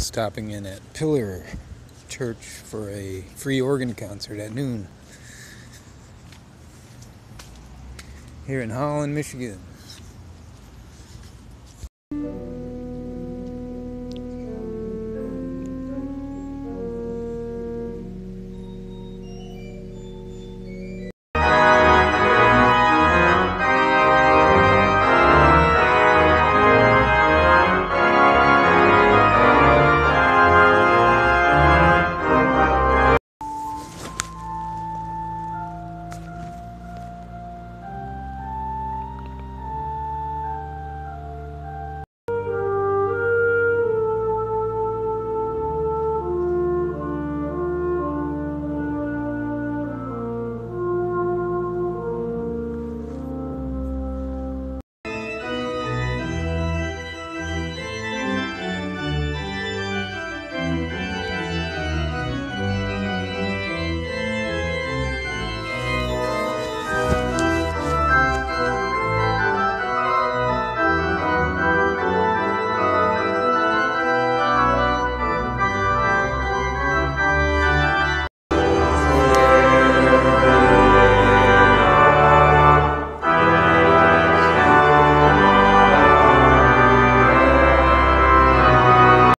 stopping in at Pillar Church for a free organ concert at noon here in Holland, Michigan.